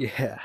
Yeah.